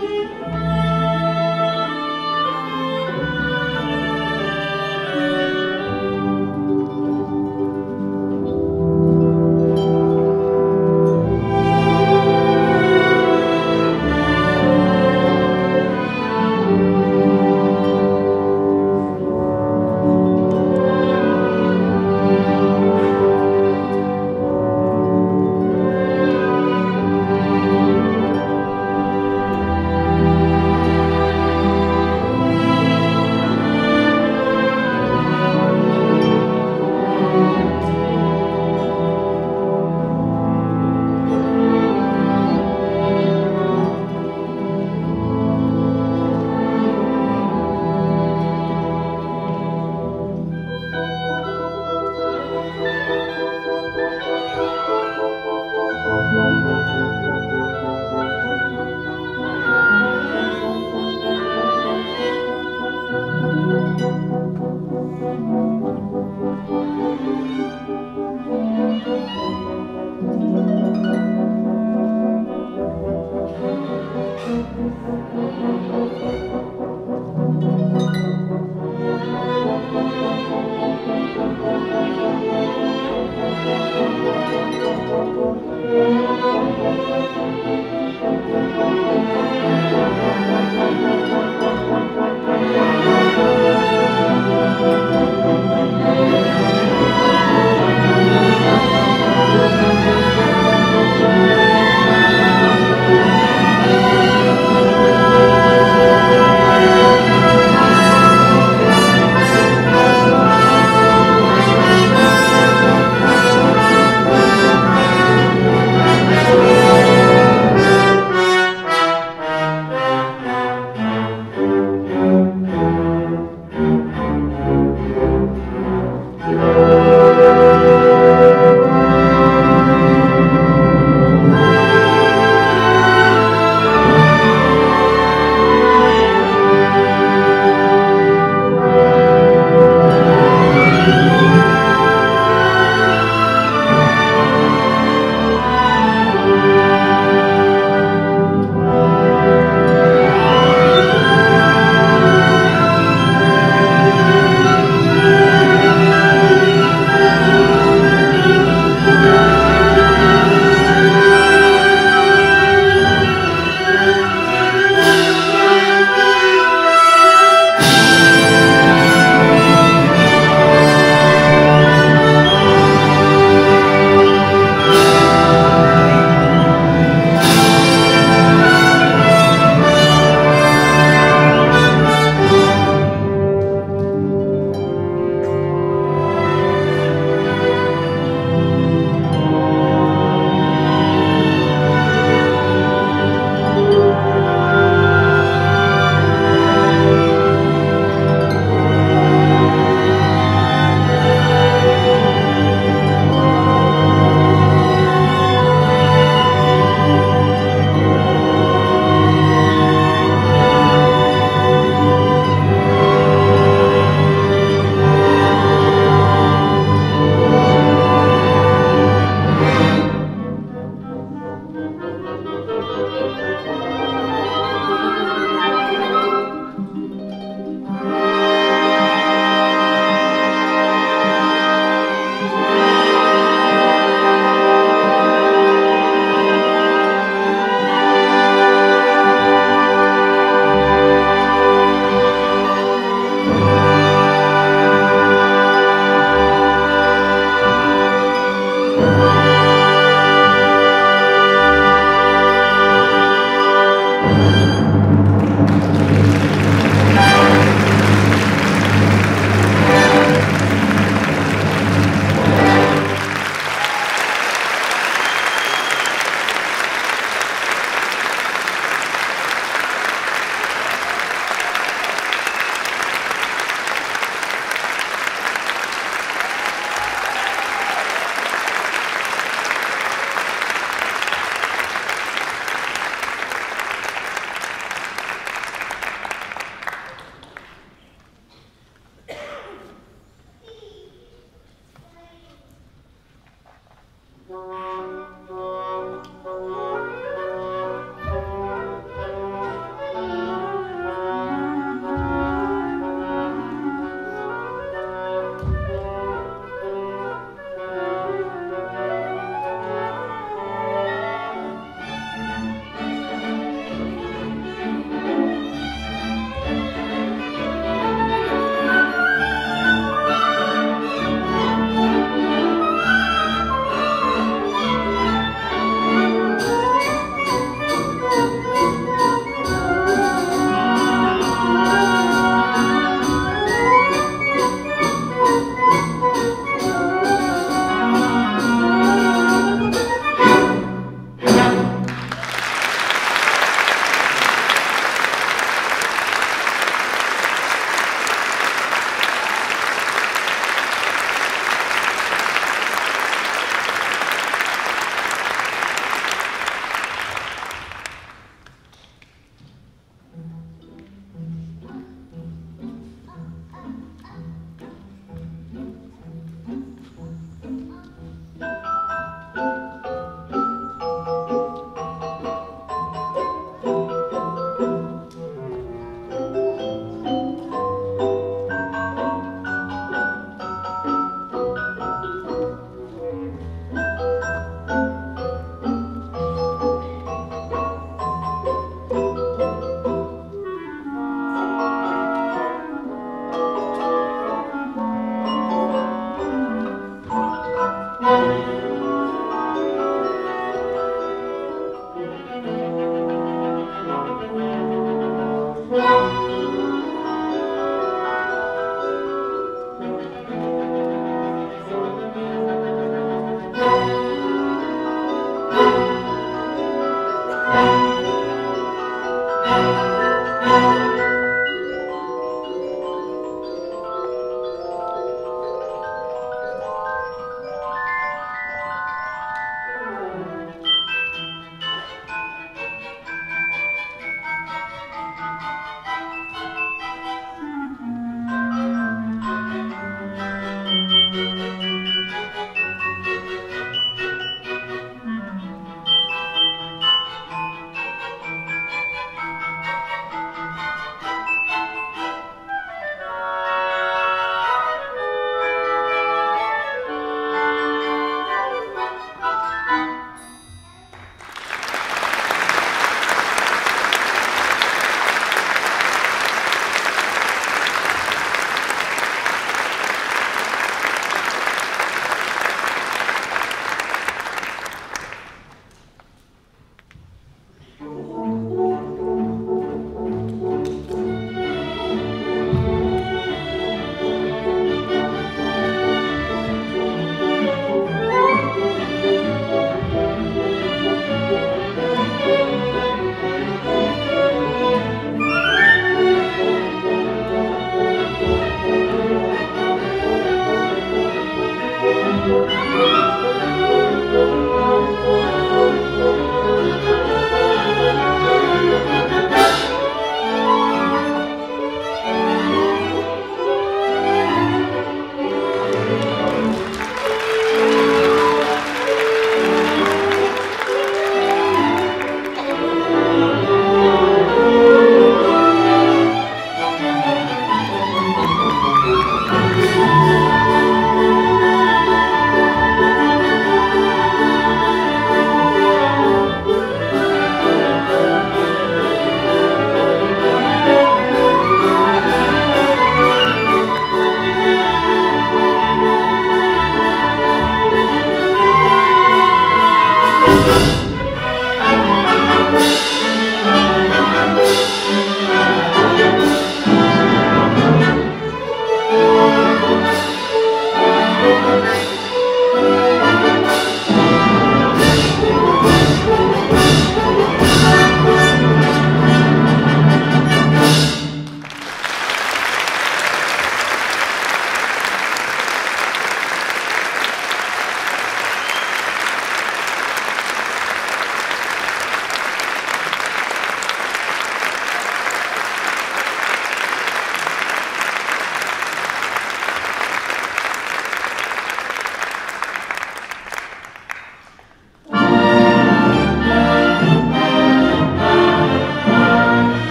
Música